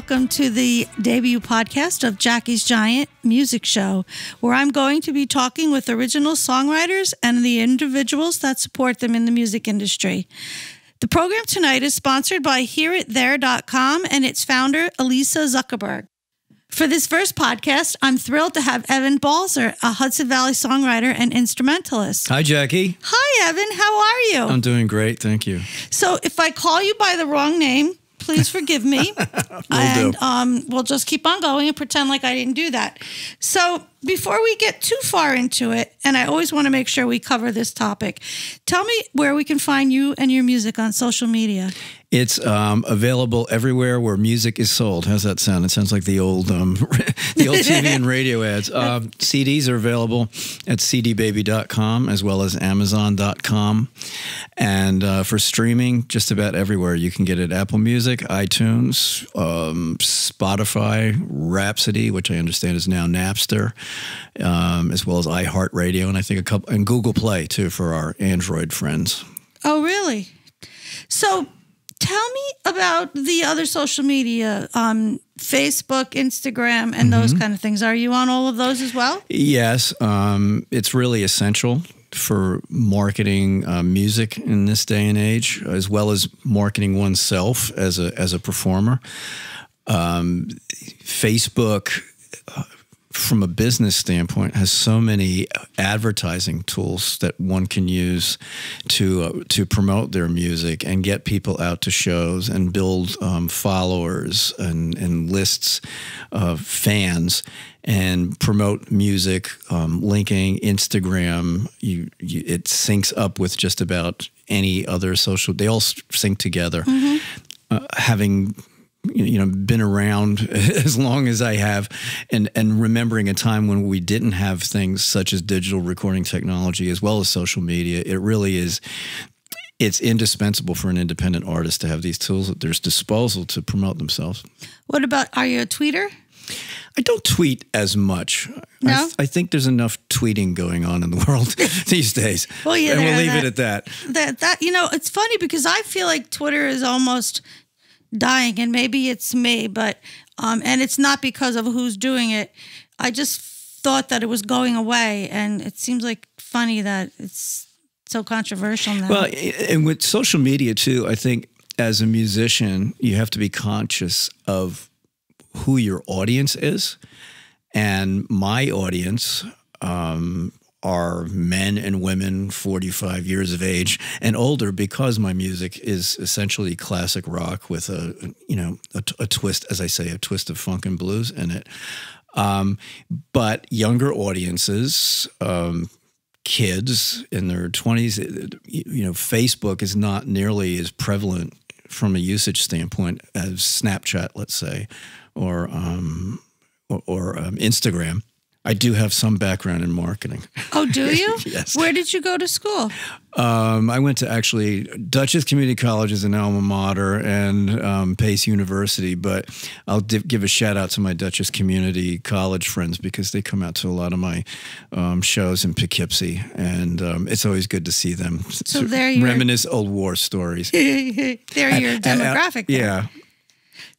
welcome to the debut podcast of Jacque's Giant Music Show, where I'm going to be talking with original songwriters and the individuals that support them in the music industry. The program tonight is sponsored by HearItThere.com and its founder, Elisa Zuckerberg. For this first podcast, I'm thrilled to have Evan Balzer, a Hudson Valley songwriter and instrumentalist. Hi, Jacque. Hi, Evan. How are you? I'm doing great. Thank you. So, if I call you by the wrong name, please forgive me. and um, we'll just keep on going and pretend like I didn't do that. So, before we get too far into it, and I always want to make sure we cover this topic, tell me where we can find you and your music on social media. It's um, available everywhere where music is sold. How's that sound? It sounds like the old um, the old TV and radio ads. Um, CDs are available at cdbaby.com as well as amazon.com. And uh, for streaming, just about everywhere. You can get it Apple Music, iTunes, um, Spotify, Rhapsody, which I understand is now Napster, um, as well as iHeartRadio, and I think a couple, and Google Play too for our Android friends. Oh, really? So tell me about the other social media um, facebook instagram and mm-hmm. those kind of things are you on all of those as well yes um, it's really essential for marketing uh, music in this day and age as well as marketing oneself as a as a performer um, facebook from a business standpoint, has so many advertising tools that one can use to uh, to promote their music and get people out to shows and build um, followers and, and lists of fans and promote music, um, linking Instagram. You, you, it syncs up with just about any other social. They all sync together. Mm-hmm. Uh, having you know been around as long as I have and and remembering a time when we didn't have things such as digital recording technology as well as social media it really is it's indispensable for an independent artist to have these tools at their disposal to promote themselves. What about are you a tweeter? I don't tweet as much. No? I, th- I think there's enough tweeting going on in the world these days. well, yeah, and we'll leave that, it at that. That that you know, it's funny because I feel like Twitter is almost dying, and maybe it's me, but um, and it's not because of who's doing it. I just thought that it was going away, and it seems like funny that it's so controversial now. Well, and with social media too, I think as a musician, you have to be conscious of who your audience is, and my audience um, are men and women 45 years of age and older because my music is essentially classic rock with a you know a, twist as i say a twist of funk and blues in it. Um, but younger audiences um, kids in their 20s you know facebook is not nearly as prevalent from a usage standpoint as snapchat let's say or um, or, or um, instagram I do have some background in marketing. Oh, do you? yes. Where did you go to school? Um, I went to actually Dutchess Community College is an alma mater and um, Pace University, but I'll give a shout out to my Dutchess Community College friends because they come out to a lot of my um, shows in Poughkeepsie, and um, it's always good to see them. So there you reminisce old war stories. they're your demographic. yeah.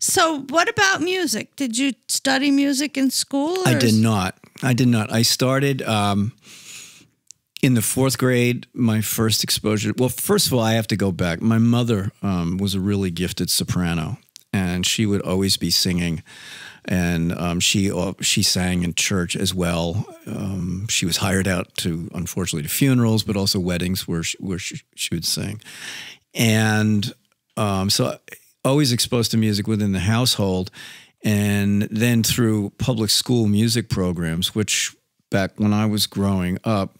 So, what about music? Did you study music in school? I did not. I did not. I started um, in the fourth grade. My first exposure. Well, first of all, I have to go back. My mother um, was a really gifted soprano, and she would always be singing. And um, she uh, she sang in church as well. Um, she was hired out to, unfortunately, to funerals, but also weddings where she, where she, she would sing. And um, so always exposed to music within the household. And then through public school music programs, which back when I was growing up,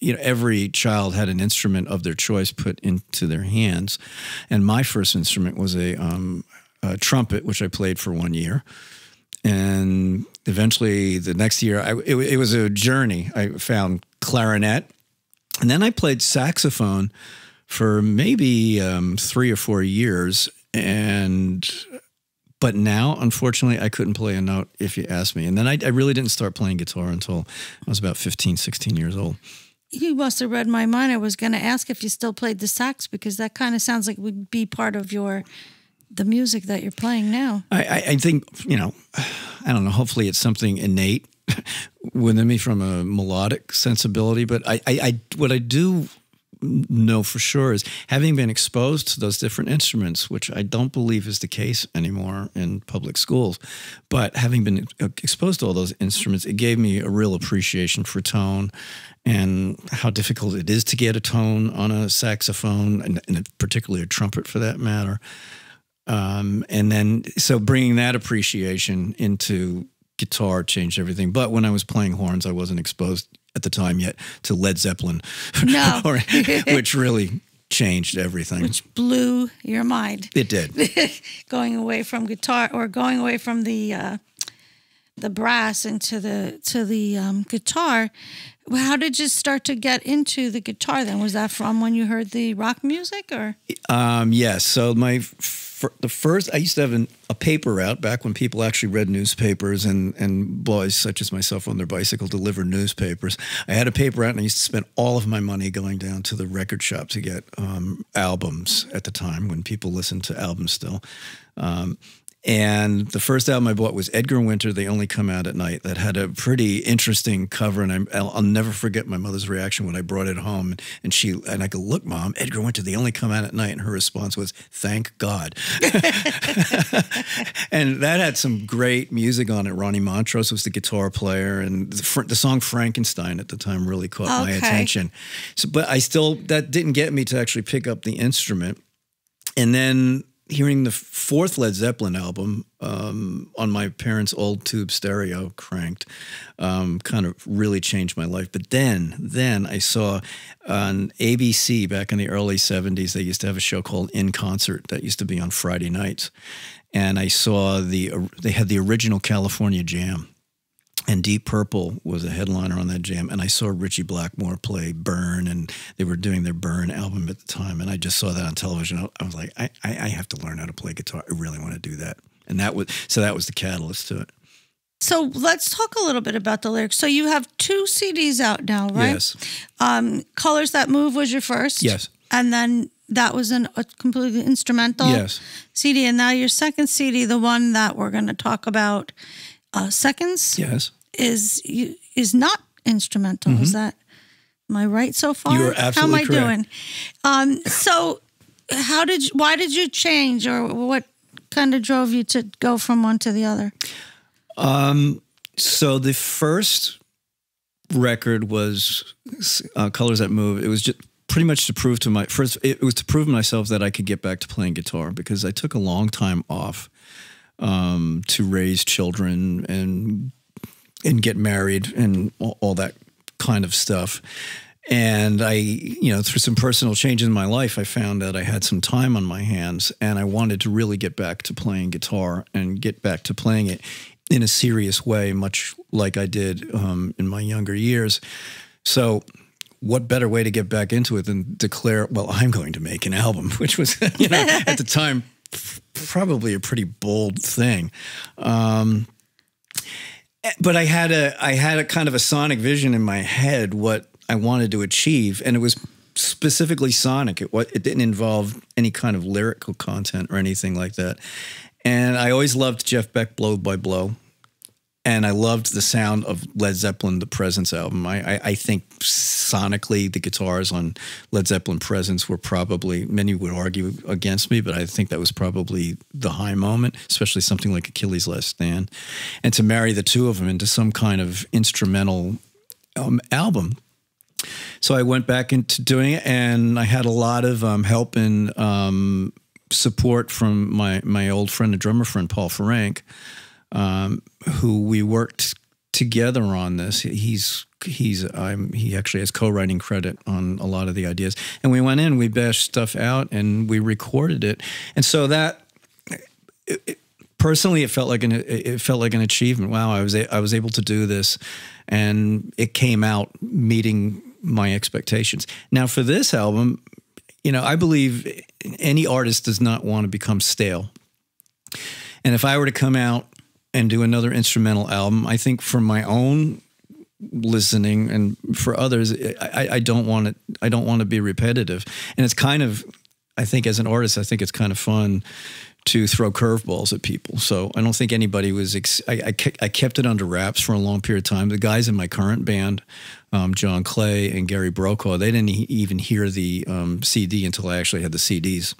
you know, every child had an instrument of their choice put into their hands. And my first instrument was a, um, a trumpet, which I played for one year. And eventually, the next year, I, it, it was a journey. I found clarinet, and then I played saxophone for maybe um, three or four years and but now unfortunately i couldn't play a note if you asked me and then I, I, really didn't start playing guitar until i was about 15 16 years old you must have read my mind i was going to ask if you still played the sax because that kind of sounds like it would be part of your the music that you're playing now? I, I, I think you know, I don't know. Hopefully, it's something innate within me from a melodic sensibility. But I, I, I what I do know for sure is having been exposed to those different instruments, which I don't believe is the case anymore in public schools, but having been exposed to all those instruments, it gave me a real appreciation for tone and how difficult it is to get a tone on a saxophone, and, and particularly a trumpet for that matter. Um, and then, so bringing that appreciation into guitar changed everything. But when I was playing horns, I wasn't exposed at the time yet to Led Zeppelin, no. which really changed everything. Which blew your mind. It did. going away from guitar or going away from the uh, the brass into the to the um, guitar. How did you start to get into the guitar? Then was that from when you heard the rock music, or? Um, yes. So my the first, I used to have an, a paper route back when people actually read newspapers and, and boys such as myself on their bicycle delivered newspapers. I had a paper route and I used to spend all of my money going down to the record shop to get um, albums at the time when people listened to albums still. Um, and the first album I bought was Edgar Winter, They Only Come Out at Night, that had a pretty interesting cover. And i will never forget my mother's reaction when I brought it home. And she, and I go, Look, mom, Edgar Winter, They Only Come Out at Night. And her response was, Thank God. and that had some great music on it. Ronnie Montrose was the guitar player. And the, the song Frankenstein at the time really caught okay. my attention. So, but I still, that didn't get me to actually pick up the instrument. And then hearing the fourth Led Zeppelin album um, on my parents' old tube stereo, cranked, um, kind of really changed my life. But then, then I saw on ABC back in the early '70s, they used to have a show called In Concert that used to be on Friday nights, and I saw the they had the original California Jam and Deep Purple was a headliner on that jam. And I saw Ritchie Blackmore play Burn, and they were doing their Burn album at the time. And I just saw that on television. I was like, I, I have to learn how to play guitar. I really want to do that. And that was so that was the catalyst to it. So let's talk a little bit about the lyrics. So you have two CDs out now, right? Yes. Um, Colors That Move was your first. Yes. And then that was an, a completely instrumental yes. CD. And now your second CD, the one that we're going to talk about, uh, Seconds. Yes is is not instrumental. Mm-hmm. Is that am I right so far? You are absolutely How am I correct. doing? Um, so, how did you, why did you change, or what kind of drove you to go from one to the other? Um, so the first record was uh, "Colors That Move." It was just pretty much to prove to my first. It was to prove myself that I could get back to playing guitar because I took a long time off um, to raise children and and get married and all, that kind of stuff. And I, you know, through some personal changes in my life, I found that I had some time on my hands and I wanted to really get back to playing guitar and get back to playing it in a serious way, much like I did um, in my younger years. So, what better way to get back into it than declare, well, I'm going to make an album, which was, you know, at the time, probably a pretty bold thing. Um, but I had a I had a kind of a sonic vision in my head what I wanted to achieve, and it was specifically sonic. It it didn't involve any kind of lyrical content or anything like that. And I always loved Jeff Beck Blow by Blow and I loved the sound of Led Zeppelin, the Presence album. I, I, I, think sonically, the guitars on Led Zeppelin Presence were probably, many would argue against me, but I think that was probably the high moment, especially something like Achilles' Last Stand. And to marry the two of them into some kind of instrumental um, album. So I went back into doing it, and I had a lot of um, help and um, support from my, my old friend and drummer friend, Paul Ferenc um, who we worked together on this. He's he's I'm he actually has co-writing credit on a lot of the ideas. And we went in, we bashed stuff out, and we recorded it. And so that. It, it, personally, it felt like an it felt like an achievement. Wow, I was a, I was able to do this, and it came out meeting my expectations. Now for this album, you know, I believe any artist does not want to become stale. And if I were to come out and do another instrumental album. I think for my own listening and for others, I, I don't want it. I don't want to be repetitive. And it's kind of, I think as an artist, I think it's kind of fun to throw curveballs at people. So I don't think anybody was. I, I, I kept it under wraps for a long period of time. The guys in my current band, um, John Clay and Gary Brokaw, they didn't even hear the um, CD until I actually had the CDs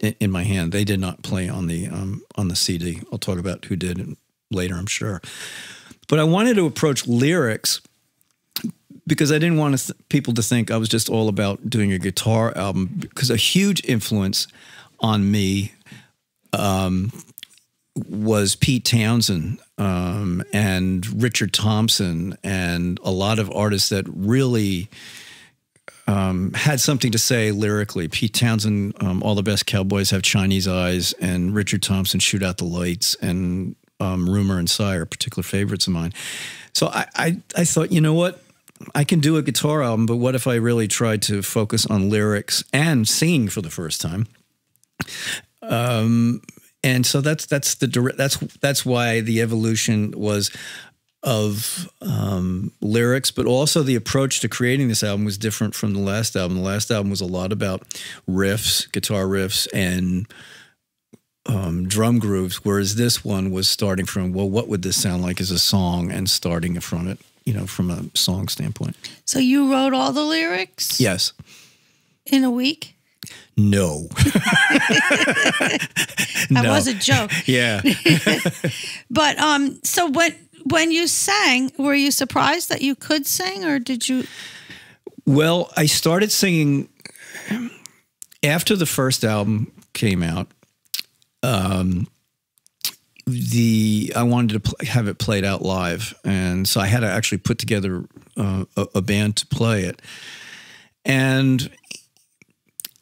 in, in my hand. They did not play on the um, on the CD. I'll talk about who did later, I'm sure. But I wanted to approach lyrics because I didn't want th- people to think I was just all about doing a guitar album. Because a huge influence on me um, was Pete Townshend um, and Richard Thompson and a lot of artists that really um, had something to say lyrically. Pete Townshend, um, All the Best Cowboys Have Chinese Eyes, and Richard Thompson, Shoot Out the Lights, and um, Rumor and Sigh, particular favorites of mine. So I, I, I thought, you know what? I can do a guitar album, but what if I really tried to focus on lyrics and singing for the first time? Um, and so that's that's the that's that's why the evolution was of um, lyrics, but also the approach to creating this album was different from the last album. The last album was a lot about riffs, guitar riffs, and um, drum grooves, whereas this one was starting from well, what would this sound like as a song, and starting from it, you know, from a song standpoint. So you wrote all the lyrics Yes. in a week? No. That No. was a joke. Yeah. But um, so when when you sang, were you surprised that you could sing, or did you? Well, I started singing after the first album came out. Um, the I wanted to pl- have it played out live, and so I had to actually put together uh, a, a band to play it. And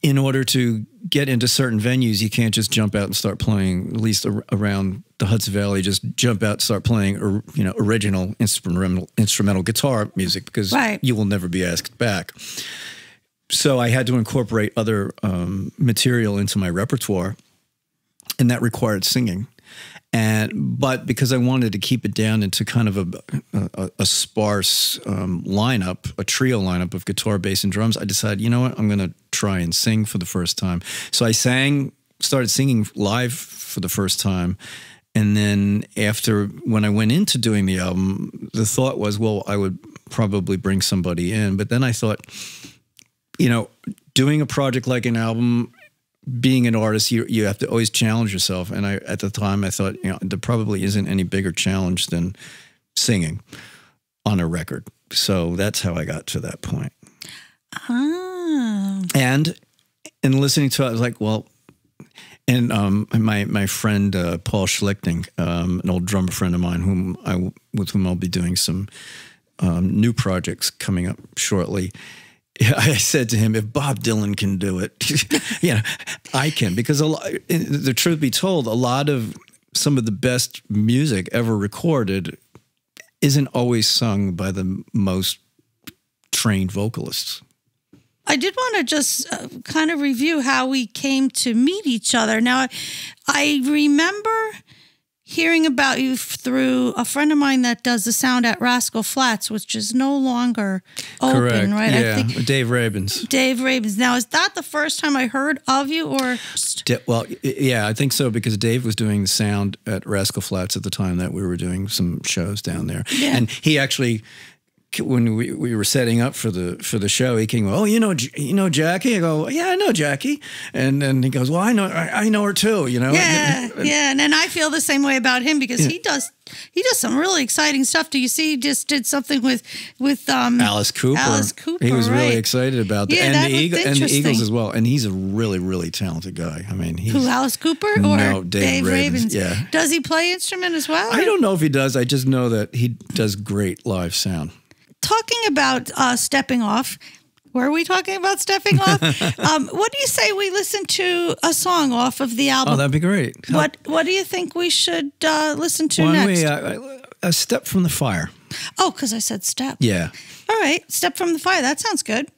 in order to get into certain venues, you can't just jump out and start playing. At least ar- around the Hudson Valley, just jump out and start playing, or, you know, original instrumental instrumental guitar music because Right. you will never be asked back. So I had to incorporate other um, material into my repertoire, and that required singing. And but because I wanted to keep it down into kind of a a, a sparse um, lineup, a trio lineup of guitar, bass, and drums, I decided, you know what, I'm going to try and sing for the first time. So I sang, started singing live for the first time, and then after when I went into doing the album, the thought was, well, I would probably bring somebody in, but then I thought, you know, doing a project like an album being an artist, you you have to always challenge yourself. And I at the time I thought, you know, there probably isn't any bigger challenge than singing on a record. So that's how I got to that point. Ah, And in listening to it, I was like, well, and um, my my friend uh, Paul Schlichting, um, an old drummer friend of mine, whom I with whom I'll be doing some um, new projects coming up shortly. I said to him, if Bob Dylan can do it, you know, I can. Because a lot, the truth be told, a lot of some of the best music ever recorded isn't always sung by the most trained vocalists. I did want to just uh, kind of review how we came to meet each other. Now, I remember hearing about you through a friend of mine that does the sound at Rascal Flats, which is no longer open, right? Yeah, I think Dave Rabins. Dave Ravens. Now, is that the first time I heard of you, or well, yeah, I think so because Dave was doing the sound at Rascal Flats at the time that we were doing some shows down there, Yeah. and he actually. When we, we were setting up for the for the show, he came. Oh, you know, you know Jacque. I go, yeah, I know Jacque. And then he goes, well, I know, I, I know her too. You know, yeah, And- yeah, and then I feel the same way about him because he does he does some really exciting stuff. Do you see? He just did something with with um Alice Cooper. Alice Cooper, He was really excited about that, Yeah, and that the Eagle, and the Eagles as well. And he's a really, really talented guy. I mean, he's. Who, Alice Cooper or No, Dave Ravens, yeah. Does he play instrument as well? I or- don't know if he does. I just know that he does great live sound. Talking about uh, stepping off, were we talking about stepping off? um, what do you say we listen to a song off of the Oh, album? that'd be great. what What do you think we should uh, listen to Why next? we, uh, a step from the fire. oh, because I said step. Yeah. All right, step from the fire. That sounds good.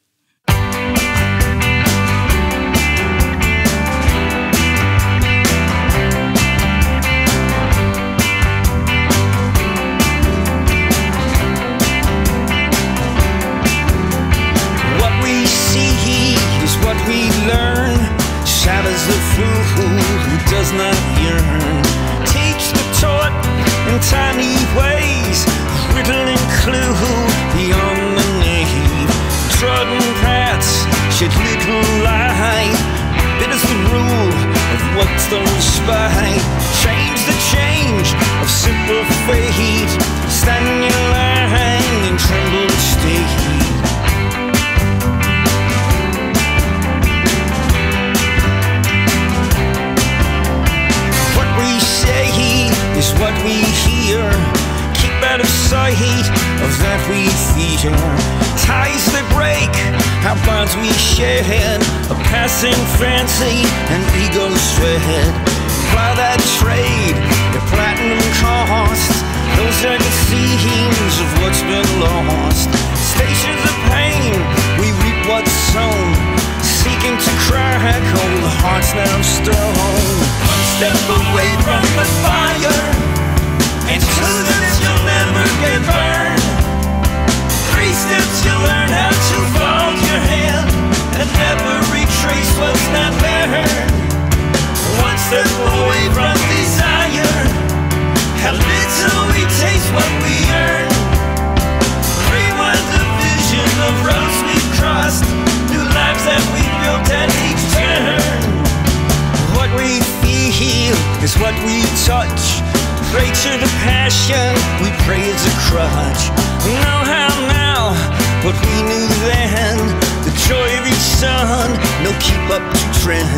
Crutch. Know how now, but we knew then. The joy of each sun, no keep up to trend.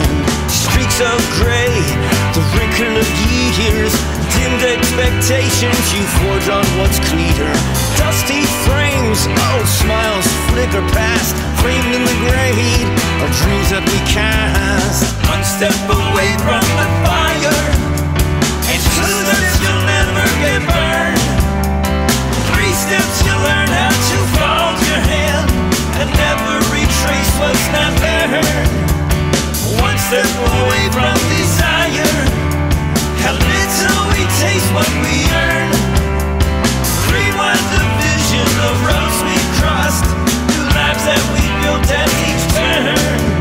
Streaks of gray, the wrinkle of years. Dimmed expectations, you forge on what's clear. Dusty frames, old smiles flicker past. Framed in the grade, are dreams that we cast. One step away from the fire. And two that you'll never get burned. You learn how to fold your hand and from desire. How little we taste what we earn. Rewind the vision of roads we crossed, new lives that we built at each turn.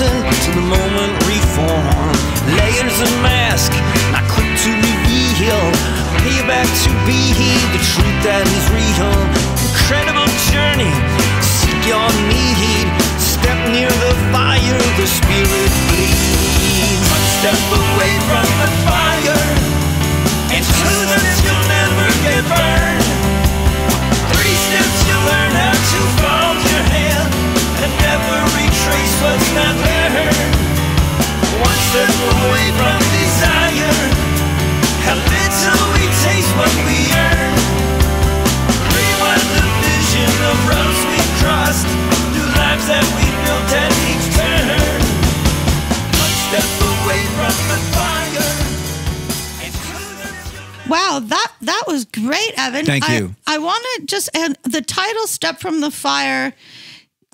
Wanton to the moment reform. Layers of mask, not quick to reveal. Payback to be the truth that is real. Incredible journey, seek your need. Step near the fire, the spirit bleeds. One step away from the fire, and two that you'll never get burned. Three steps you learn how to fold your hand and never retrace what's not learned. One step away from desire, how little we taste what we earn. Rewind the vision of roads we crossed, new lives that we built at each turn. One step away from the fire. and two that you'll Wow, that that was great, Evan. Thank I- you. I, want to just and the title "Step from the Fire"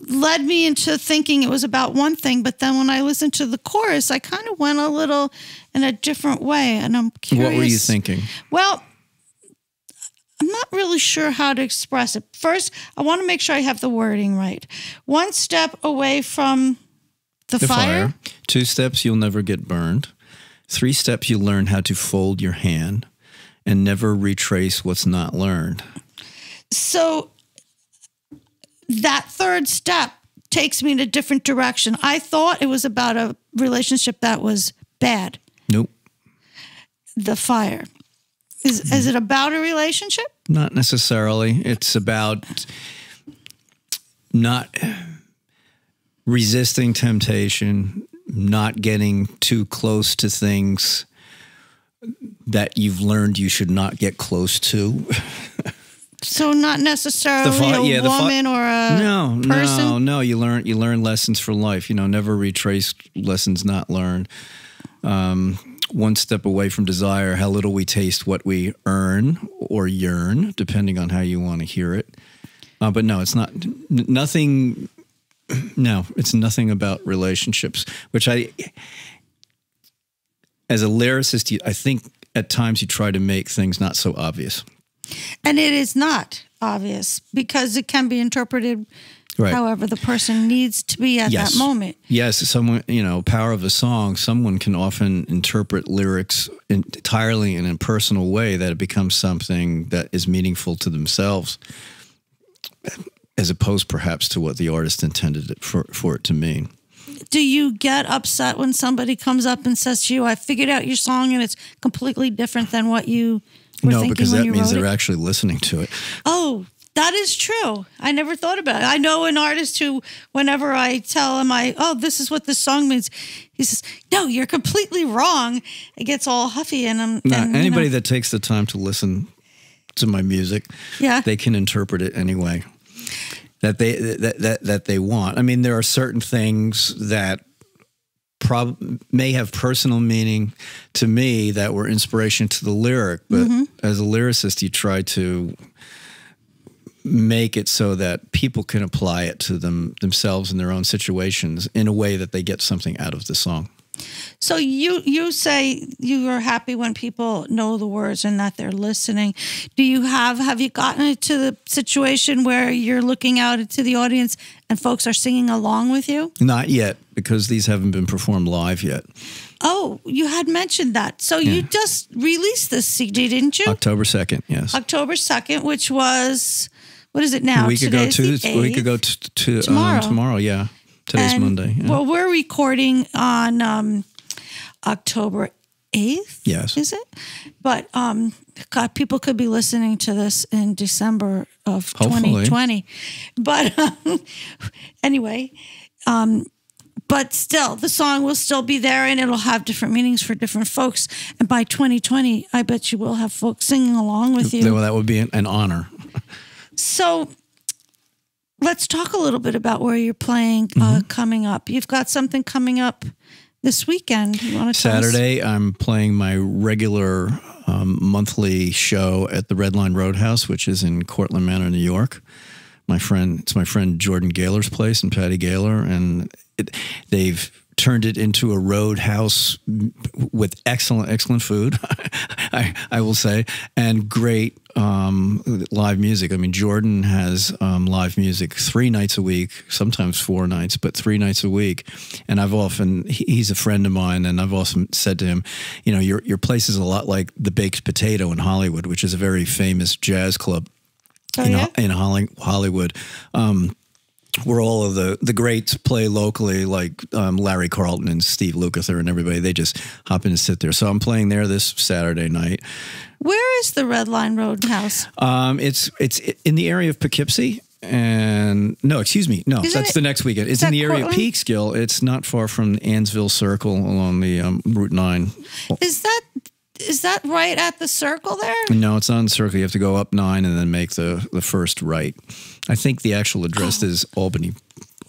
led me into thinking it was about one thing, but then when I listened to the chorus, I kind of went a little in a different way, and I'm curious. What were you thinking? Well, I'm not really sure how to express it. First, I want to make sure I have the wording right. One step away from the, The fire. fire. Two steps, you'll never get burned. Three steps, you learn how to fold your hand. and never retrace what's not learned. So that third step takes me in a different direction. I thought it was about a relationship that was bad. Nope. The fire. Is is it about a relationship? Not necessarily. It's about not resisting temptation, not getting too close to things that you've learned you should not get close to. So not necessarily a yeah, the woman or a no, person. no, no. You learn you learn lessons for life. You know, never retrace lessons not learned. Um, one step away from desire. How little we taste what we earn or yearn, depending on how you want to hear it. Uh, but no, it's not n- nothing. No, it's nothing about relationships. Which I, as a lyricist, I think at times you try to make things not so obvious. And it is not obvious because it can be interpreted Right. however the person needs to be at that moment. Yes, someone you know, power of a song. Someone can often interpret lyrics entirely in a personal way that it becomes something that is meaningful to themselves, as opposed perhaps to what the artist intended it for for it to mean. Do you get upset when somebody comes up and says to you, I figured out your song and it's completely different than what you were no, thinking because when that you means wrote they're it? actually listening to it. Oh, that is true. I never thought about it. I know an artist who, whenever I tell him, I oh, this is what this song means, he says, "No, you're completely wrong." It gets all huffy, and I'm Now, and, you anybody know, that takes the time to listen to my music, Yeah. they can interpret it anyway that they that that, that they want. I mean, there are certain things that prob- may have personal meaning to me that were inspiration to the lyric, but Mm-hmm. as a lyricist, you try to make it so that people can apply it to them themselves in their own situations in a way that they get something out of the song. So you you say you are happy when people know the words and that they're listening. Do you have have you gotten to the situation where you're looking out into the audience and folks are singing along with you? Not yet, because these haven't been performed live yet. Oh, you had mentioned that. So you just released this CD, didn't you? October 2nd, yes. October 2nd, which was what is it now? a week ago, Tuesday. A week ago to Tomorrow. Um, tomorrow, yeah. Today's And, Monday. yeah. Well, we're recording on um, October 8th. Yes. Is it? But um, God, people could be listening to this in December of Hopefully. 2020. But um, anyway, um, but still, the song will still be there and it'll have different meanings for different folks. And by 2020, I bet you will have folks singing along with you. well, that would be an, an honor. So let's talk a little bit about where you're playing uh, Mm-hmm. coming up. You've got something coming up this weekend. You want to? Saturday, I'm playing my regular um, monthly show at the Red Line Roadhouse, which is in Cortlandt Manor, New York. My friend, it's my friend Jordan Gaylor's place and Patty Gaylor, and it, they've turned it into a roadhouse with excellent, excellent food. I, I will say, and great um, live music. I mean, Jordan has um, live music three nights a week, sometimes four nights, but three nights a week. And I've often, he- he's a friend of mine, and I've often said to him, you know, your your place is a lot like the Baked Potato in Hollywood, which is a very famous jazz club Oh, in, yeah? in Holly, Hollywood. Um, where all of the, the greats play locally, like um, Larry Carlton and Steve Lukather and everybody, they just hop in and sit there. So I'm playing there this Saturday night. Where is the Red Line Roadhouse? Um, it's it's in the area of Poughkeepsie. And no, excuse me, no, Isn't that's it- the next weekend. It's in the area Cortlandt? of Peekskill. It's not far from Annsville Circle along the um, Route Nine. Is that is that right at the circle there? No, it's on the Circle. You have to go up nine and then make the the first right. I think the actual address Oh. is Albany,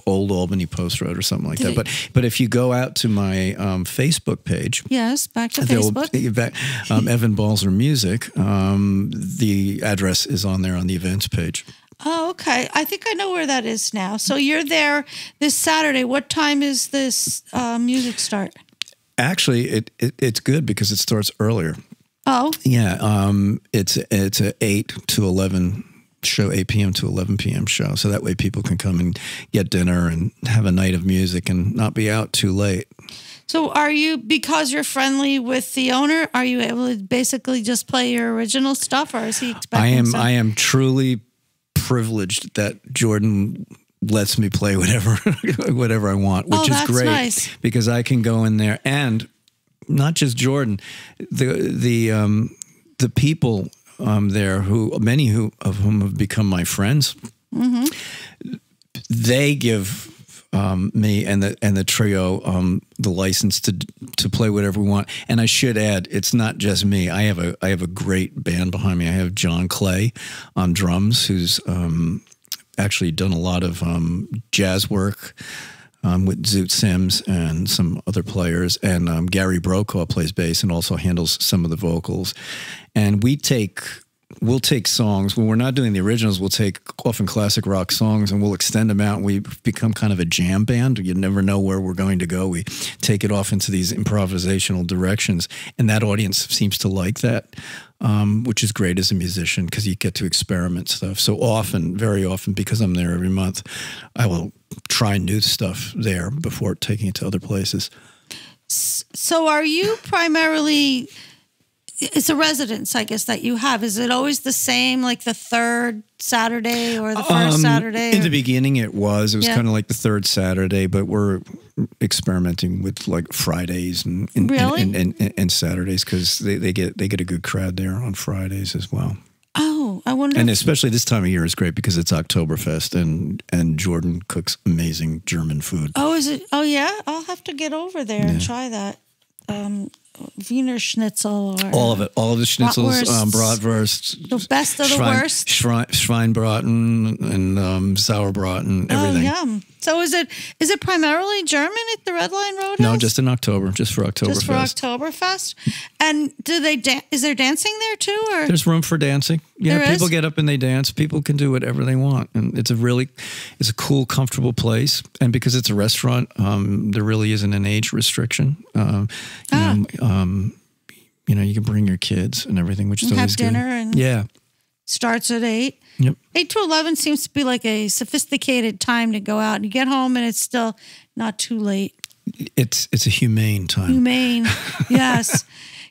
Old Albany Post Road or something like Did that. it- But but if you go out to my um, Facebook page, Yes, back to will Facebook. be back- um, Evan Balzer Music. Um, the address is on there on the events page. Oh, okay. I think I know where that is now. So you're there this Saturday. What time is this uh, music start? Actually, it, it it's good because it starts earlier. Oh, Yeah, um, it's it's a eight to eleven show, eight p.m. to eleven p.m. show. So that way people can come and get dinner and have a night of music and not be out too late. So are you because you're friendly with the owner? Are you able to basically just play your original stuff, or is he expecting? I am I am truly privileged that Jordan lets me play whatever whatever I want, which Oh, is great nice. because I can go in there and not just Jordan, the the um, the people um, there who many who of whom have become my friends. They give um, me and the and the trio um, the license to to play whatever we want. And I should add, it's not just me. I have a I have a great band behind me. I have John Clay on drums, who's um, actually done a lot of um, jazz work um, with Zoot Sims and some other players. And um, Gary Brokaw plays bass and also handles some of the vocals. And we take we'll take songs when we're not doing the originals. We'll take often classic rock songs and we'll extend them out. And we become kind of a jam band. You never know where we're going to go. We take it off into these improvisational directions, and that audience seems to like that. Um, which is great as a musician because you get to experiment stuff. So often, very often, because I'm there every month, I will try new stuff there before taking it to other places. So are you primarily? It's a residence, I guess, that you have. Is it always the same, like the third Saturday or the first Um, Saturday? In or- the beginning, it was. It was Yeah. kind of like the third Saturday, but we're experimenting with like Fridays and and, Really? and, and, and, and Saturdays because they, they get they get a good crowd there on Fridays as well. oh, I wonder. And especially this time of year is great because it's Oktoberfest and and Jordan cooks amazing German food. oh, is it? Oh, yeah. I'll have to get over there and try that. Um, Wiener Schnitzel or All of it, all of the schnitzels, Bratwursts. um, bratwurst, The best of the worst. Schwein, Schweinbraten and um, Sauerbraten, everything. Oh, yum. So is it is it primarily German at the Red Line Roadhouse? No, just in October, just for Oktoberfest. just for Oktoberfest. And do they da- is there dancing there too, or There's room for dancing. Yeah, There people is? get up and they dance. People can do whatever they want, and it's a really, it's a cool, comfortable place. And because it's a restaurant, um, there really isn't an age restriction. Um, you, Ah. know, um, you know, you can bring your kids and everything, which is And have always good. dinner and- yeah, starts at eight? yep. Eight to eleven seems to be like a sophisticated time to go out and you get home and it's still not too late. It's it's a humane time. Humane, yes,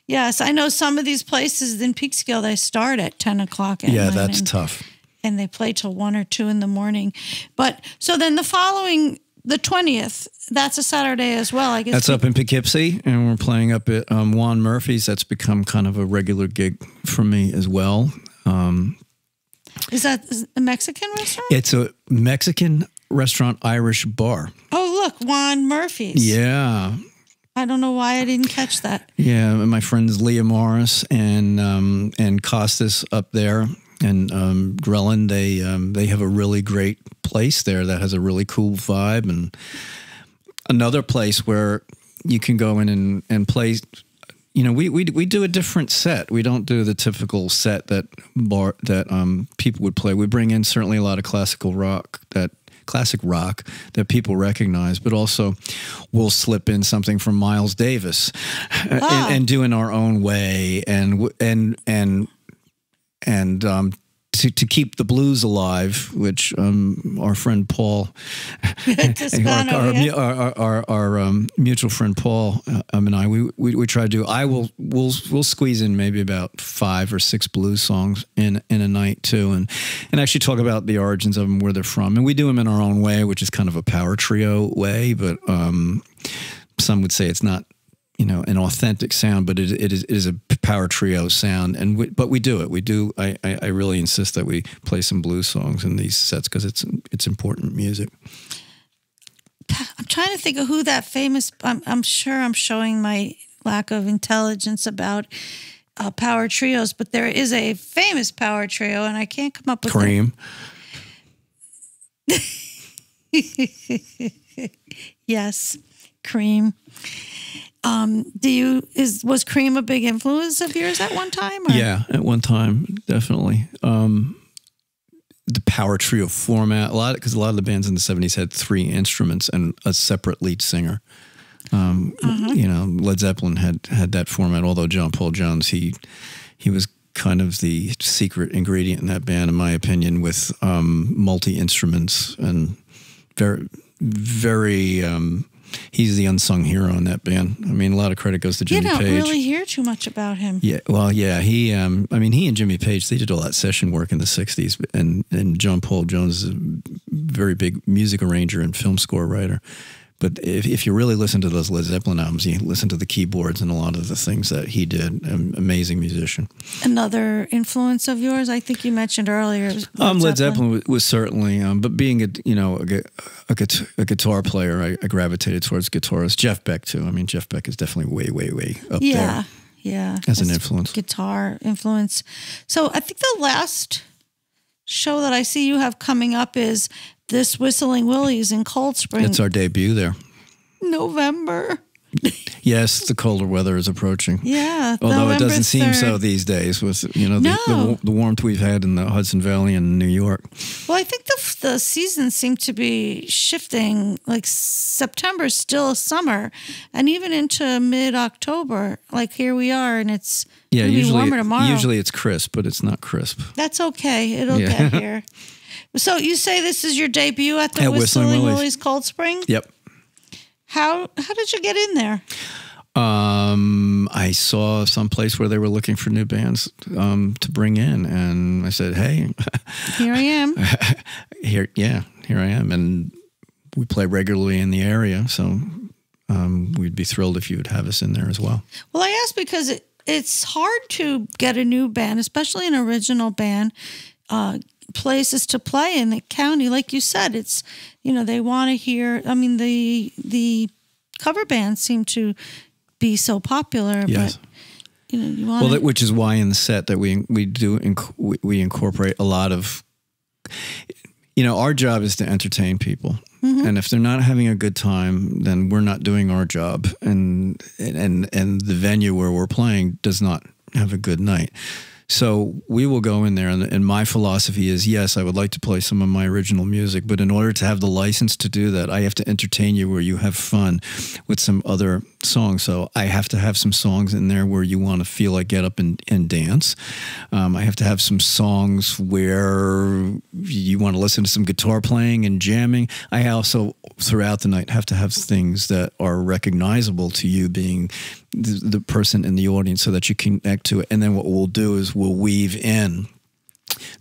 yes. I know some of these places in Peekskill they start at ten o'clock. Yeah, that's and, tough. and they play till one or two in the morning. But so then the following, the twentieth, that's a Saturday as well. I guess That's up in Poughkeepsie, and we're playing up at um, Juan Murphy's. That's become kind of a regular gig for me as well. Um, Is that a Mexican restaurant? it's a Mexican restaurant, Irish bar. Oh, look, Juan Murphy's. Yeah, I don't know why I didn't catch that. Yeah, my friends Leah Morris and um, and Costas up there and um, Grelin, they um, they have a really great place there that has a really cool vibe and another place where you can go in and, and play. You know, we, we we do a different set. We don't do the typical set that bar that um, people would play. We bring in certainly a lot of classical rock that classic rock that people recognize, but also we'll slip in something from Miles Davis and, Ah. and do in our own way and and and and um, to, to keep the blues alive, which um, our friend Paul, our, our, yeah. our, our, our, our um, mutual friend Paul uh, um, and I, we, we, we try to do. I will we'll we'll squeeze in maybe about five or six blues songs in in a night too, and and actually talk about the origins of them, where they're from, and we do them in our own way, which is kind of a power trio way, but um, some would say it's not you know an authentic sound but it, it is it is a power trio sound and we, but we do it we do I, I I really insist that we play some blues songs in these sets because it's it's important music I'm trying to think of who that famous. I'm, I'm sure I'm showing my lack of intelligence about uh, power trios, but there is a famous power trio, and I can't come up with it. cream Yes, Cream. Um, do you is was Cream a big influence of yours at one time? Or? yeah at one time definitely um the power trio format a lot because a lot of the bands in the 70s had three instruments and a separate lead singer um, you know led zeppelin had had that format although john paul jones he he was kind of the secret ingredient in that band in my opinion with um, multi instruments and very very um, he's the unsung hero in that band. I mean, a lot of credit goes to Jimmy Page. You don't Page. really hear too much about him. Yeah, well, yeah, he. Um, I mean, he and Jimmy Page they did all that session work in the '60s, and and John Paul Jones is a very big music arranger and film score writer. But if, if you really listen to those Led Zeppelin albums, you listen to the keyboards and a lot of the things that he did. Um, amazing musician. Another influence of yours, I think you mentioned earlier. was Um, Led Zeppelin was, was certainly, um, but being a you know a, a, a guitar player, I, I gravitated towards guitarists. Jeff Beck too. I mean, Jeff Beck is definitely way, way, way up Yeah, there. yeah. Yeah. As an influence. Guitar influence. So I think the last show that I see you have coming up is this Whistling Willies in Cold Spring, It's our debut there. November. Yes, the colder weather is approaching. Yeah. Although it doesn't seem so these days with you know the, the, No. wa- the warmth we've had in the Hudson Valley and New York. Well, I think the the seasons seem to be shifting. Like September's still summer, and even into mid October. Like here we are, and it's Yeah, usually warmer tomorrow. usually it's crisp, but it's not crisp. That's okay. It'll Yeah. get here. So you say this is your debut at the At Whistling, Whistling Willie's. Willie's. Cold Spring? Yep. How how did you get in there? Um, I saw some place where they were looking for new bands um, to bring in, and I said, "Hey, Here I am. here, yeah, here I am." And we play regularly in the area, so um, we'd be thrilled if you would have us in there as well. Well, I asked because it, it's hard to get a new band, especially an original band, uh, places to play in the county. Like you said, it's you know they want to hear. I mean the the cover bands seem to be so popular, Yes. but you know you want Well, that, which is why in the set that we we do inc- we, we incorporate a lot of. You know, our job is to entertain people, mm-hmm. and if they're not having a good time, then we're not doing our job, and and and the venue where we're playing does not have a good night. So we will go in there, and, and my philosophy is yes, I would like to play some of my original music, but in order to have the license to do that, I have to entertain you where you have fun with some other songs. So I have to have some songs in there where you want to feel like get up and, and dance. Um, I have to have some songs where you want to listen to some guitar playing and jamming. I also, throughout the night, have to have things that are recognizable to you being the, the person in the audience so that you connect to it. And then what we'll do is we'll weave in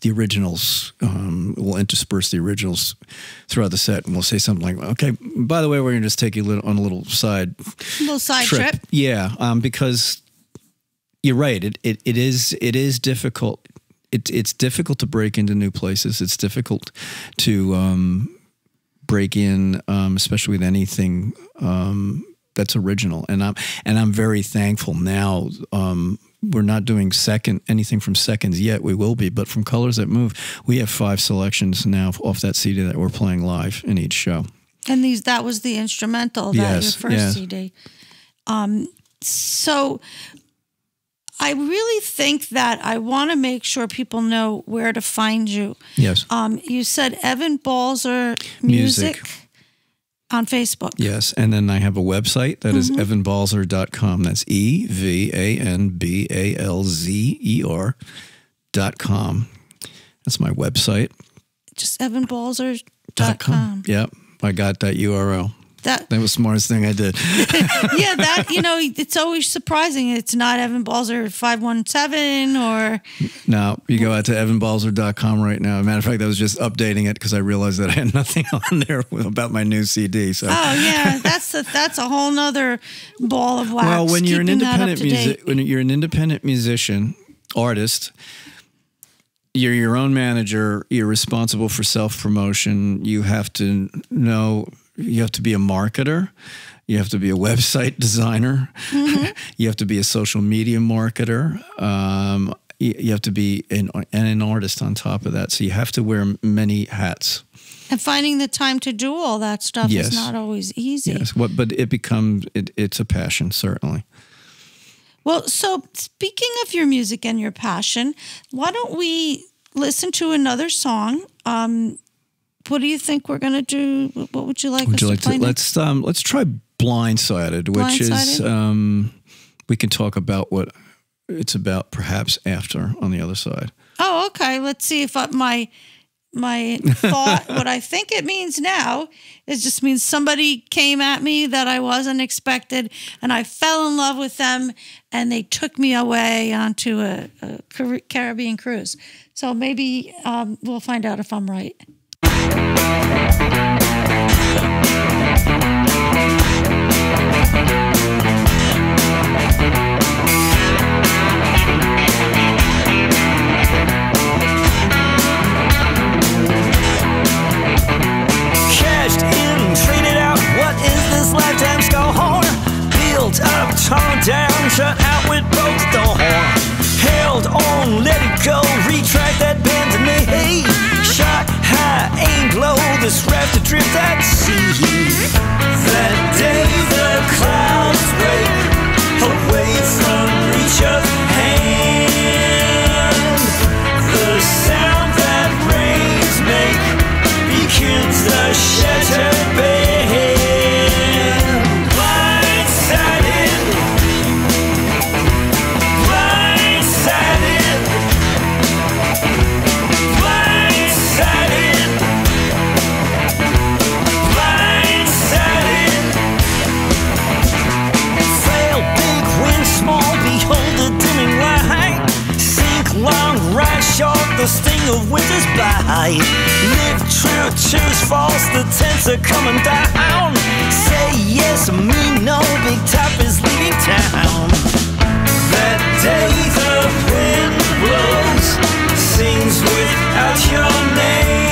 the originals. Um, we'll intersperse the originals throughout the set, and we'll say something like, "Okay, by the way, we're going to just take you a little, on a little side little side trip. Yeah, um, because you're right. It, it it is it is difficult. It, it's difficult to break into new places. It's difficult to um, break in, um, especially with anything um, that's original. And I'm and I'm very thankful now. Um, we're not doing second anything from seconds yet. We will be, but from Colors That Move, we have five selections now off that CD that we're playing live in each show. And these that was the instrumental that Yes, your first yes. CD. Um, so I really think that I want to make sure people know where to find you. Yes. Um, you said Evan Balzer Music, Music. On Facebook. Yes, and then I have a website that is Mm-hmm. evanbalzer.com. That's E V A N B A L Z E R dot com. That's my website. Just evanbalzer.com. Yep, I got that URL. That That was the smartest thing I did. yeah, that you know, it's always surprising. It's not Evan Balzer five one seven or no. you go out to evanbalzer.com right now. Matter of fact, I was just updating it because I realized that I had nothing on there about my new CD. So oh yeah, that's a that's a whole nother ball of wax. Well, when you're an keeping that up independent music, when you're an independent musician, artist, you're your own manager. You're responsible for self promotion. You have to know. You have to be a marketer. You have to be a website designer. you have to be a social media marketer. Um, you, you have to be an, and an artist on top of that. So you have to wear many hats. And finding the time to do all that stuff Yes. is not always easy. Yes, what, but it becomes it, it's a passion certainly. Well, so speaking of your music and your passion, why don't we listen to another song? Um, what do you think we're going to do? What would you like Would you like to to let's um let's try blindsided, which is um we can talk about what it's about perhaps after on the other side. Oh, okay. Let's see if uh, my my thought, what I think it means now, it just means somebody came at me that I wasn't expected, and I fell in love with them, and they took me away onto a, a Caribbean cruise. So maybe um, we'll find out if I'm right. Shut out with both the horn. Held on, let it go, this raft adrift at sea. That day the clouds break away from reach of of winter's true, choose false, the tents are coming down. Say yes, me no, big top is leaving town. That day the wind blows, sings without your name.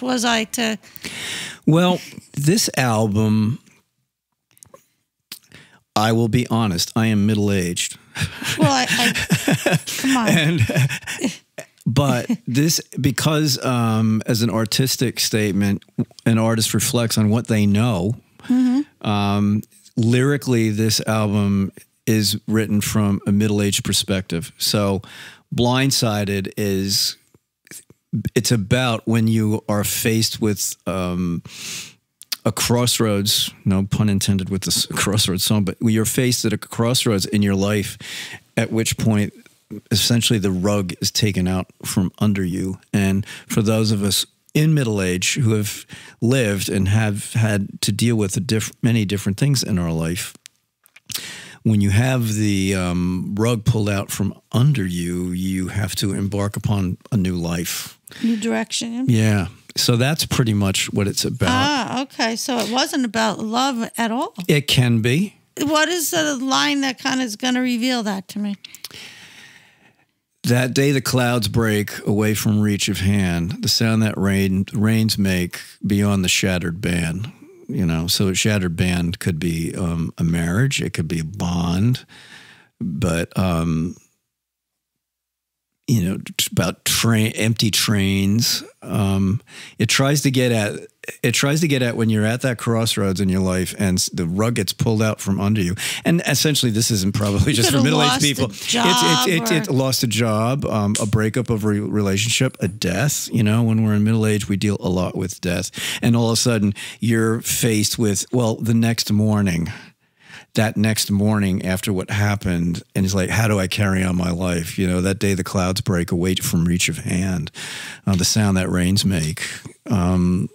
Close was I to? Well, this album, I will be honest, I am middle aged. Well, I, I come on. But this, because um, as an artistic statement, an artist reflects on what they know. Um, lyrically, this album is written from a middle aged perspective. So, Blindsided is it's about when you are faced with um, a crossroads. No pun intended with this crossroads song, but you're faced at a crossroads in your life, at which point essentially the rug is taken out from under you. And for those of us in middle age who have lived and have had to deal with diff- many different things in our life, when you have the um, rug pulled out from under you, you have to embark upon a new life. New direction. Yeah. So that's pretty much what it's about. Ah, okay. So it wasn't about love at all. It can be. What is the line that kind of is going to reveal that to me? That day the clouds break away from reach of hand, the sound that rain rains make beyond the shattered band. You know. So a shattered band could be um, a marriage, it could be a bond, but um, you know t- about train empty trains. Um, it tries to get at it tries to get at when you're at that crossroads in your life and the rug gets pulled out from under you. And essentially, this isn't probably just for middle aged people. it's it's or- it lost a job, um, a breakup of a re- relationship, a death. You know, when we're in middle age, we deal a lot with death, and all of a sudden, you're faced with well, the next morning that next morning after what happened and he's like how do i carry on my life? You know that day the clouds break away from reach of hand uh, the sound that rains make. Um,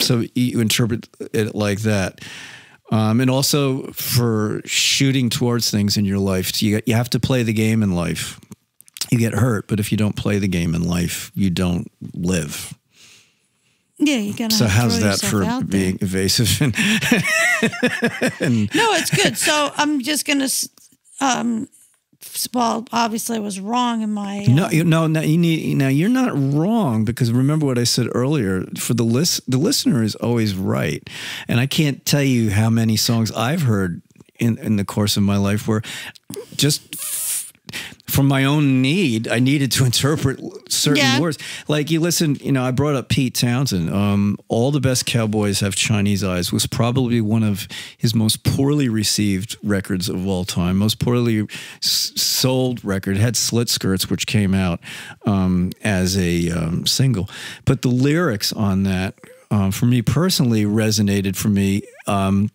so you interpret it like that. Um, and also for shooting towards things in your life you, you have to play the game in life. You get hurt but if you don't play the game in life you don't live Yeah, you gotta. so how's that for out there. being evasive and No, it's good. So I'm just gonna. Um, well, obviously, I was wrong in my. uh, No, you, no, no, you need now. You're not wrong because remember what I said earlier. For the list, the listener is always right, and I can't tell you how many songs I've heard in in the course of my life where just from my own need, I needed to interpret certain Yeah. words. Like you listen, you know, I brought up Pete Townshend. Um, All the best cowboys have Chinese eyes was probably one of his most poorly received records of all time. Most poorly s- sold record had Slit Skirts, which came out um, as a um, single. But the lyrics on that, um, for me personally, resonated for me. Um,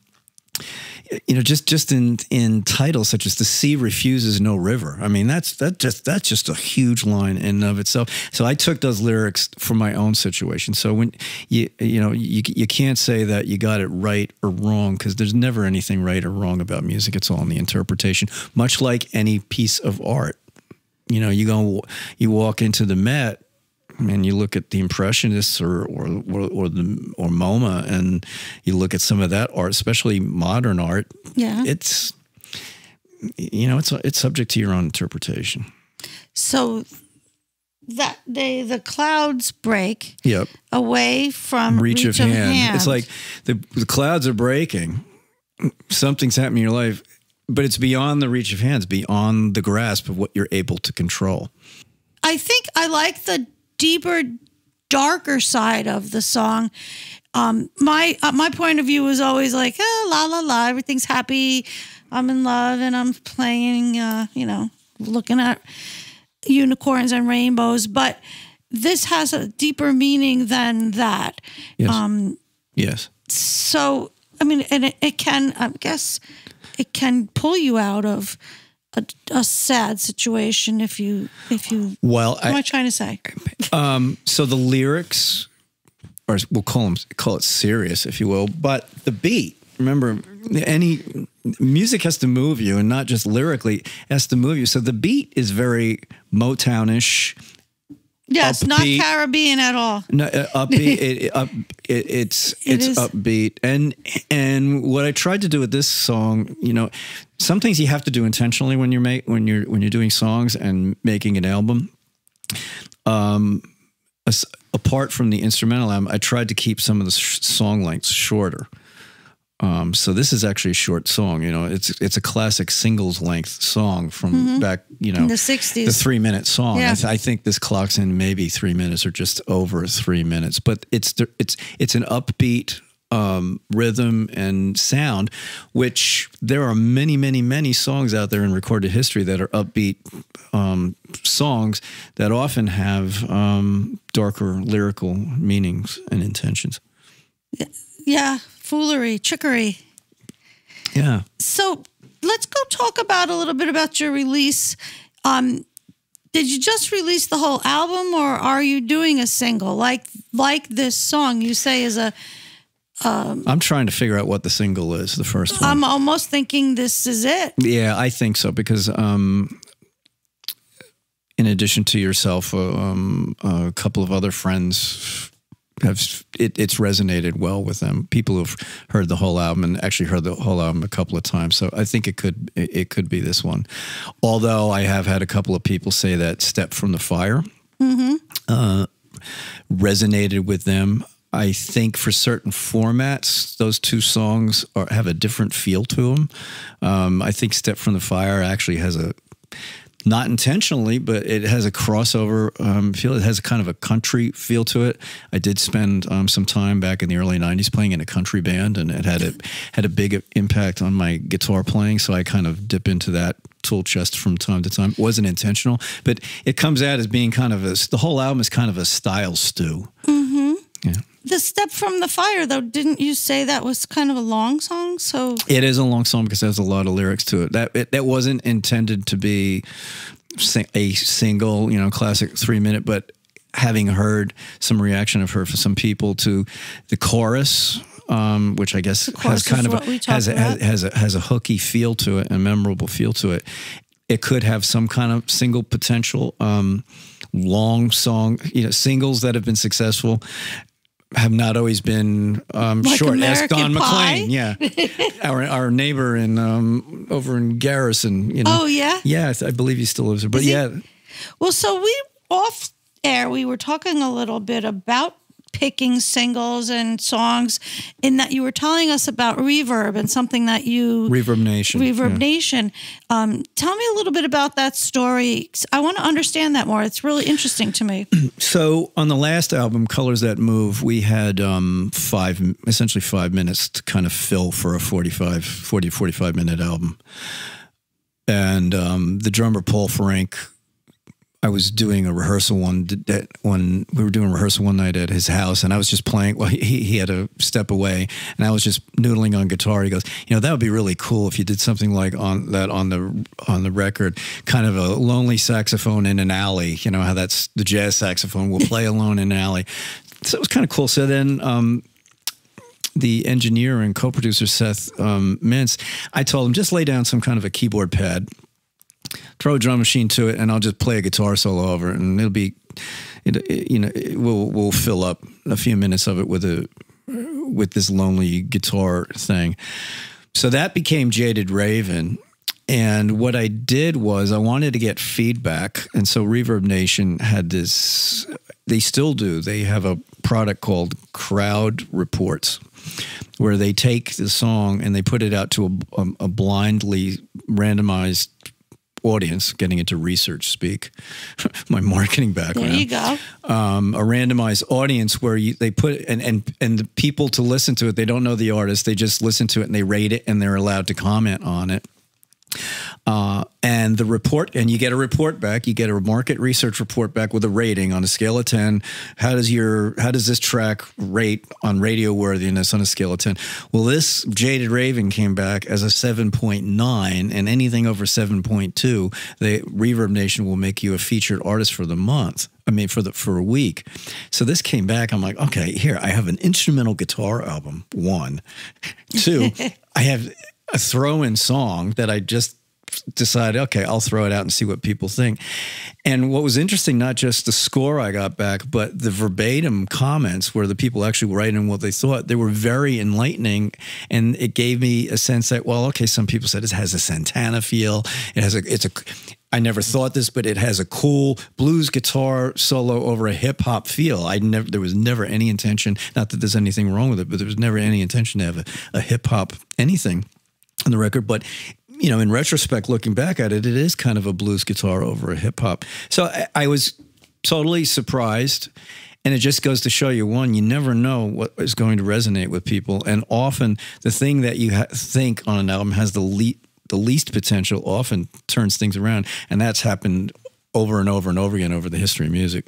you know, just just in in titles such as "The Sea Refuses No River." I mean, that's that just that's just a huge line in and of itself. So I took those lyrics from my own situation. So when you you know you you can't say that you got it right or wrong because there's never anything right or wrong about music. It's all in the interpretation. Much like any piece of art, you know, you go you walk into the Met and you look at the impressionists or or or, or the or MoMA, and you look at some of that art, especially modern art. Yeah. it's you know it's it's subject to your own interpretation. So that day, the clouds break Yep, away from reach, reach, of, hand. It's like the the clouds are breaking. Something's happening in your life, but it's beyond the reach of hands, beyond the grasp of what you're able to control. I think I like the deeper, darker side of the song. Um, my uh, my point of view was always like, oh, la la la, everything's happy. I'm in love and I'm playing, uh, you know, looking at unicorns and rainbows. But this has a deeper meaning than that. Yes. Um, yes. so I mean, and it, it can, I guess, it can pull you out of a, a sad situation if you if you. Well, What am I trying to say? Um, so the lyrics, or we'll call them call it serious, if you will, but the beat. Remember, any music has to move you, and not just lyrically, it has to move you. So the beat is very Motownish, Yes, not. Caribbean at all. no, uh, upbeat. it, up, it, it's It it's is. upbeat, and and what I tried to do with this song, you know, some things you have to do intentionally when you're make when you're when you're doing songs and making an album. Um, as, apart from the instrumental album, I tried to keep some of the song lengths shorter. Um, so this is actually a short song. You know, it's it's a classic singles length song from back. You know, Mm-hmm. the 60s. the three minute song. Yeah. I, th- I think this clocks in maybe three minutes or just over three minutes. But it's it's it's an upbeat um, rhythm and sound, which there are many many many songs out there in recorded history that are upbeat um, songs that often have um, darker lyrical meanings and intentions. Yeah, foolery, trickery. Yeah. So let's go talk about a little bit about your release. Um, did you just release the whole album, or are you doing a single like like this song? You say is a. I'm trying to figure out what the single is, the first one. I'm almost thinking this is it. Yeah, I think so because um, in addition to yourself, uh, um, a couple of other friends have it, it's resonated well with them. People who've heard the whole album and actually heard the whole album a couple of times. So I think it could it, it could be this one. Although I have had a couple of people say that "Step from the Fire" uh, resonated with them. I think for certain formats, those two songs are, have a different feel to them. Um, I think "Step from the Fire" actually has a not intentionally, but it has a crossover um, feel. It has a kind of a country feel to it. I did spend um, some time back in the early '90s playing in a country band, and it had a had a big impact on my guitar playing. So I kind of dip into that tool chest from time to time. It wasn't intentional, but it comes out as being kind of a. The whole album is kind of a style stew. Mm-hmm. Yeah. The Step from the Fire, though, didn't you say that was kind of a long song? So It is a long song because there's a lot of lyrics to it. That it, that wasn't intended to be sing, a single, you know, classic three minute, but having heard some reaction of her for some people to the chorus. Um, which I guess has kind of a, has, a, has, has a has a hooky feel to it, a memorable feel to it. It could have some kind of single potential. Um, long song, you know, singles that have been successful have not always been um, Like short. Ask Don Pie? McLean, yeah, our our neighbor in um, over in Garrison. You know, Oh, yeah? yeah, I believe he still lives there. But he- yeah, Well, so we off air we were talking a little bit about picking singles and songs in that you were telling us about reverb and something that you Reverb Nation. Reverb yeah. Nation. Um, tell me a little bit about that story. I want to understand that more. It's really interesting to me. So on the last album, Colors That Move, we had um, five, essentially five minutes to kind of fill for a 45, 40, 45 minute album. And um, the drummer, Paul Frank, I was doing a rehearsal one when we were doing rehearsal one night at his house, and I was just playing. Well, he he had to step away, and I was just noodling on guitar. He goes, "You know, that would be really cool if you did something like on that on the on the record, kind of a lonely saxophone in an alley. You know how that's the jazz saxophone will play alone in an alley. So it was kind of cool. So then. Um, the engineer and co-producer Seth um, Mintz, I told him just lay down some kind of a keyboard pad, throw a drum machine to it, and I'll just play a guitar solo over it, and it'll be, it, it- you know, it, we'll we'll fill up a few minutes of it with a with this lonely guitar thing. So that became Jaded Raven. And what I did was I wanted to get feedback. And so Reverb Nation had this, they still do. They have a product called Crowd Reports, where they take the song and they put it out to a, a, a blindly randomized audience, getting into research speak, my marketing background. There you go. um, a randomized audience where you, they put and and and the people to listen to it they don't know the artist they just listen to it and they rate it and they're allowed to comment on it uh, and the report and you get a report back you get a market research report back with a rating on a scale of 10 how does your how does this track rate on radio worthiness on a scale of 10 well this jaded raven came back as a 7.9 and anything over 7.2 the reverb nation will make you a featured artist for the month I mean, for the for a week. So this came back. I'm like, okay, here I have an instrumental guitar album. One, two, I have a throw-in song that I just decided, okay, I'll throw it out and see what people think. And what was interesting, not just the score I got back, but the verbatim comments where the people actually writing what they thought, they were very enlightening. And it gave me a sense that, well, okay, some people said it has a Santana feel. It has a, it's a, I never thought this, but it has a cool blues guitar solo over a hip hop feel. I never, there was never any intention, not that there's anything wrong with it, but there was never any intention to have a, a hip hop anything on the record. But you know, in retrospect, looking back at it, it is kind of a blues guitar over a hip hop. So I, I was totally surprised. And it just goes to show you one, you never know what is going to resonate with people. And often the thing that you think on an album has the, le- the least potential often turns things around. And that's happened over and over and over again over the history of music.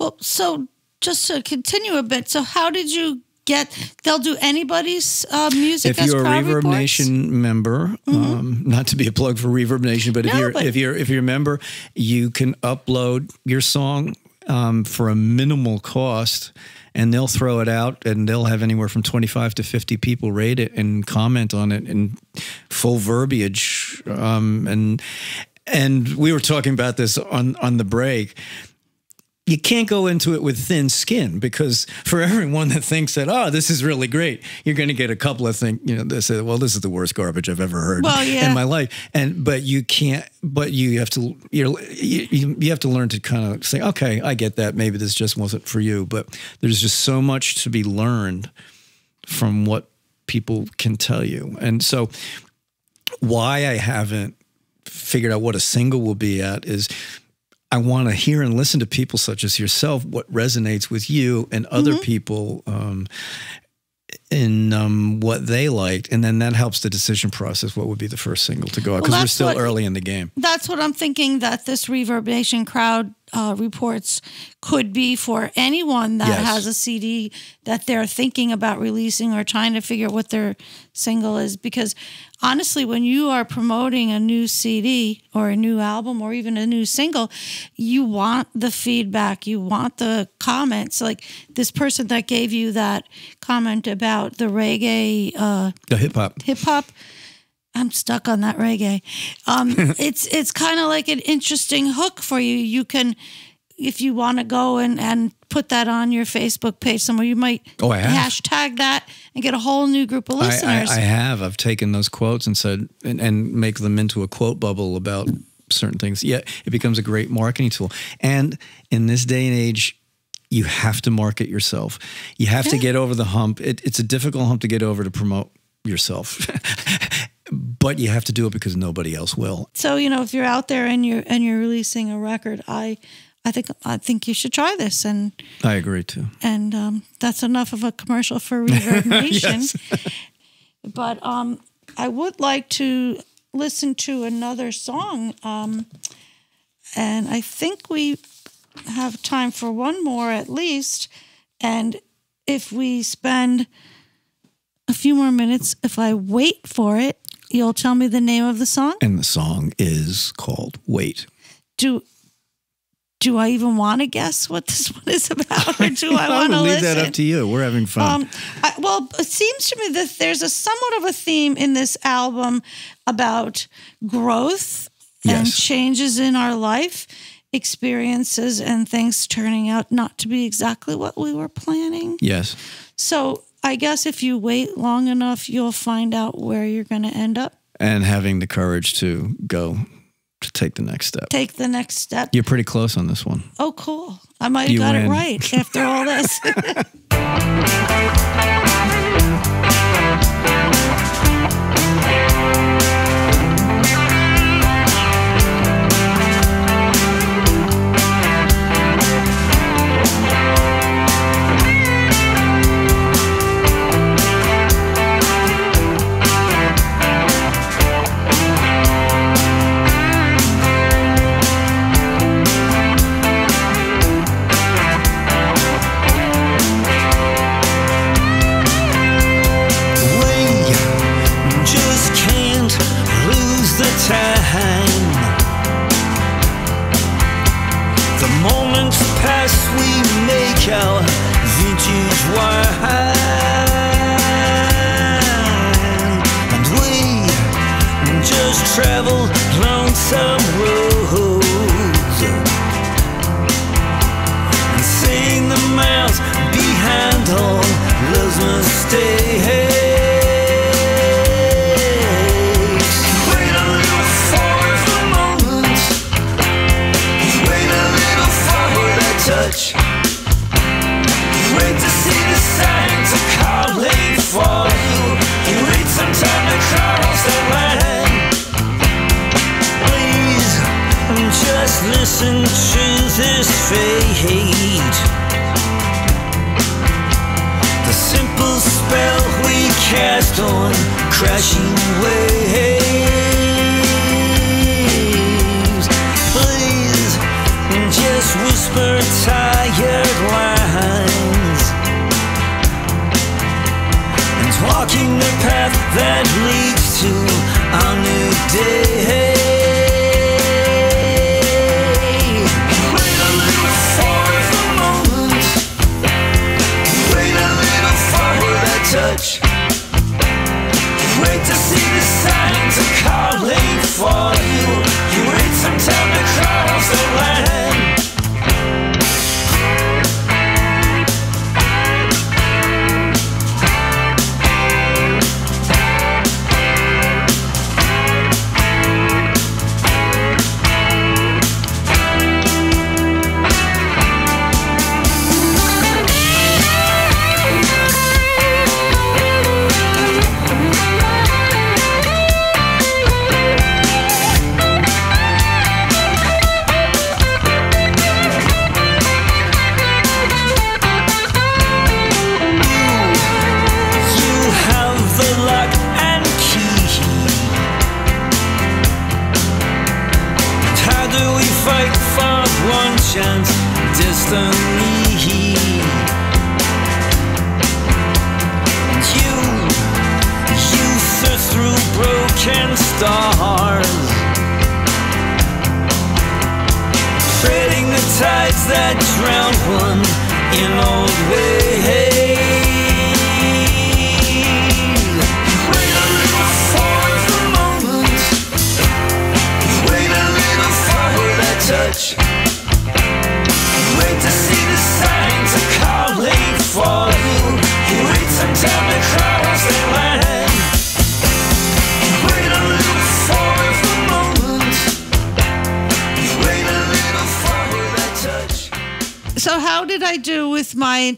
Well, so just to continue a bit, so how did you get? They'll do anybody's uh, music if as you're a Reverb reports? Mm-hmm. Nation member, um, not to be a plug for Reverb Nation, but if No, you're but- if you're if you're a member, you can upload your song um, for a minimal cost. And they'll throw it out, and they'll have anywhere from twenty-five to fifty people rate it and comment on it in full verbiage. Um, and and we were talking about this on on the break you can't go into it with thin skin because for everyone that thinks that oh this is really great you're going to get a couple of things you know they say well this is the worst garbage i've ever heard Well, yeah. in my life. And but you can't but you have to you're, you you have to learn to kind of say okay i get that. Maybe this just wasn't for you. But there's just so much to be learned from what people can tell you. And so why i haven't figured out what a single will be at is I want to hear and listen to people such as yourself, what resonates with you and other Mm-hmm. people um, in um, what they liked. And then that helps the decision process. What would be the first single to go out? Because we're still what- early in the game. That's what I'm thinking that this reverberation crowd uh, reports could be for anyone that Yes. has a CD that they're thinking about releasing or trying to figure out what their single is. Because honestly, when you are promoting a new CD or a new album or even a new single, you want the feedback, you want the comments. Like this person that gave you that comment about the reggae. Uh, The hip hop. hip hop. I'm stuck on that reggae. Um, it's it's kind of like an interesting hook for you. You can, if you want to go and, and put that on your Facebook page somewhere, you might Oh, I have. hashtag that and get a whole new group of I, I, listeners. I have. I've taken those quotes and said, and, and make them into a quote bubble about certain things. Yeah, it becomes a great marketing tool. And in this day and age, you have to market yourself. You have to get over the hump. It, it's a difficult hump to get over to promote yourself. but you have to do it because nobody else will. so you know, if you're out there and you're and you're releasing a record, I I think I think you should try this and I agree too. and um, that's enough of a commercial for Reverb Nation. But um, I would like to listen to another song, um, and I think we have time for one more at least. And if we spend a few more minutes, if I wait for it, you'll tell me the name of the song. And the song is called Wait. Do do I even want to guess what this one is about, or do I want to leave listen? that up to you. We're having fun. Um, I, well, it seems to me that there's a somewhat of a theme in this album about growth and changes in our life, experiences, and things turning out not to be exactly what we were planning. yes. So I guess if you wait long enough, you'll find out where you're going to end up. And having the courage to go to take the next step. Take the next step. You're pretty close on this one. Oh, cool. I might have got it right after all this.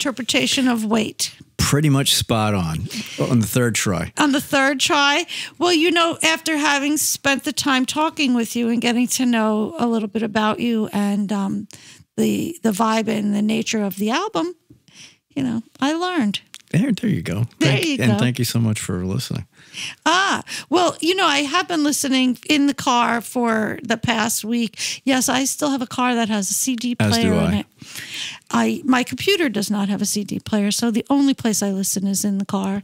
interpretation of Wait? Pretty much spot on on the third try. On the third try? Well, you know, after having spent the time talking with you and getting to know a little bit about you and um, the the vibe and the nature of the album, you know, I learned. There, there you go. There Thank- you and thank you so much for listening. Ah, well, you know, I have been listening in the car for the past week. Yes, I still have a car that has a CD player in it. I my computer does not have a CD player, so the only place I listen is in the car.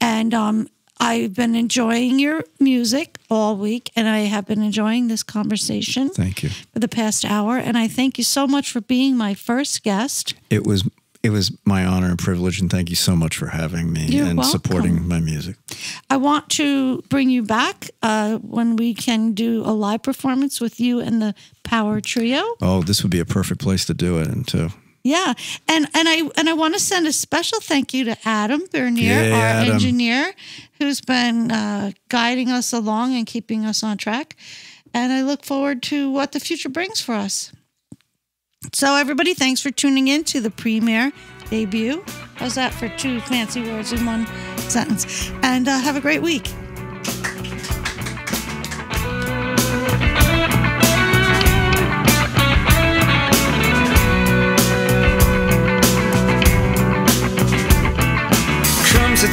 And um I've been enjoying your music all week and I have been enjoying this conversation Thank you. for the past hour and I thank you so much for being my first guest. It was it was my honor and privilege, and thank you so much for having me You're and welcome. supporting my music. I want to bring you back uh, when we can do a live performance with you and the Power Trio. Oh, this would be a perfect place to do it, and to Yeah, and and I and I want to send a special thank you to Adam Bernier, Yay, our Adam. engineer, who's been uh, guiding us along and keeping us on track. And I look forward to what the future brings for us. So, everybody, thanks for tuning in to the premiere debut. How's that for two fancy words in one sentence? And uh, have a great week.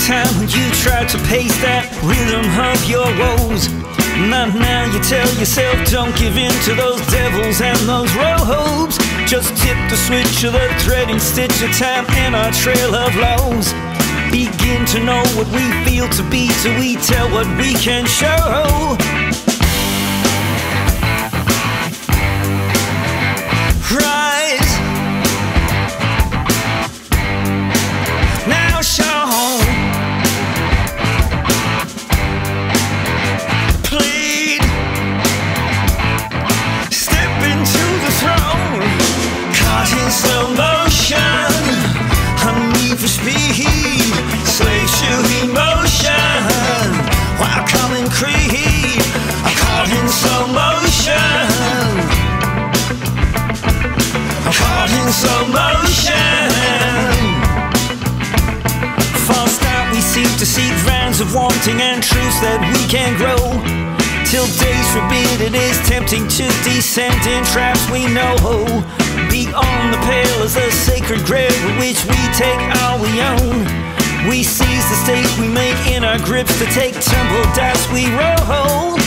Time when you try to pace that rhythm of your woes. Now, now you tell yourself, don't give in to those devils and those robes. Just tip the switch of the threading stitch of time in our trail of lows. Begin to know what we feel to be till we tell what we can show. Can grow. Till days forbid, it is tempting to descend in traps we know. Beyond the pale is a sacred grave with which we take all we own. We seize the state we make in our grips to take tumble dice we roll.